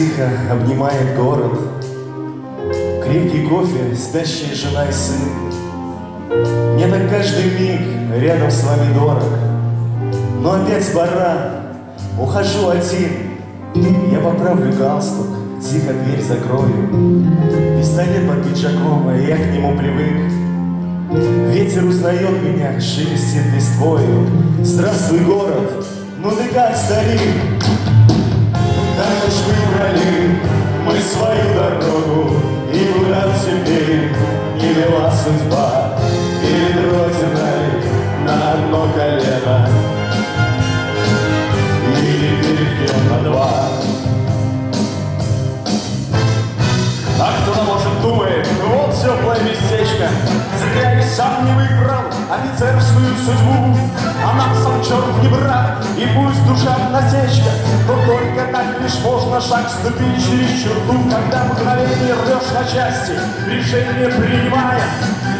тихо обнимает город. Крепкий кофе, спящая жена и сын. Мне так каждый миг рядом с вами дорог. Но опять пора, ухожу один. Я поправлю галстук, тихо дверь закрою. Пистолет под пиджаком, а я к нему привык. Ветер узнает меня, шелестит листвою. Здравствуй, город, ну ты как, старик? Местечко, Зря и сам не выбрал офицерскую судьбу. А нам сам черт не брат, и пусть душа насечка, Но только так лишь можно шаг ступить через черту, Когда мгновение рвешь на части, решение принимая,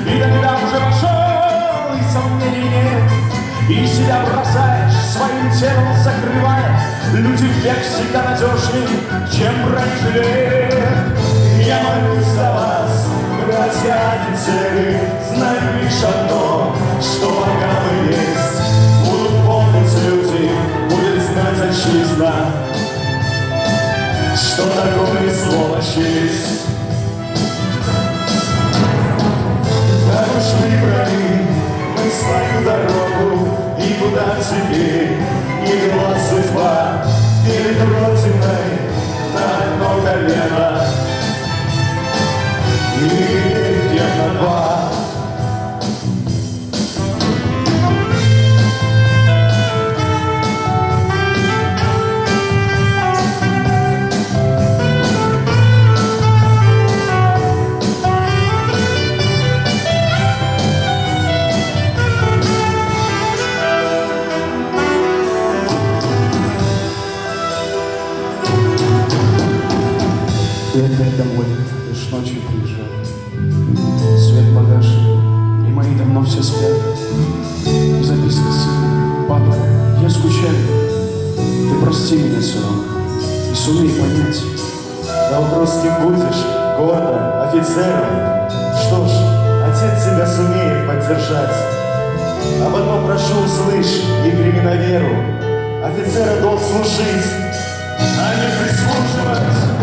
И тогда уже пошел, и сомнений нет, и себя бросаешь, своим телом закрывая. Люди век всегда надежнее, чем. Я офицеры, Знаю лишь одно, что пока вы есть, Будут помнить люди, будет знать отчизна, Что такое честь. Так уж выбрали мы свою дорогу, И куда теперь вела судьба Перед Родиной на одно колено Ты опять домой, лишь ночью приезжал. Свет погаш, и мои давно все спят. Записка сын, папа, я скучаю. Ты прости меня, сынок, и сумей понять. Да вот русским будешь, гордо, офицером. Что ж, отец тебя сумеет поддержать. Об одном прошу, услышь, и прими на веру. Офицера долг служить, а не прислуживать.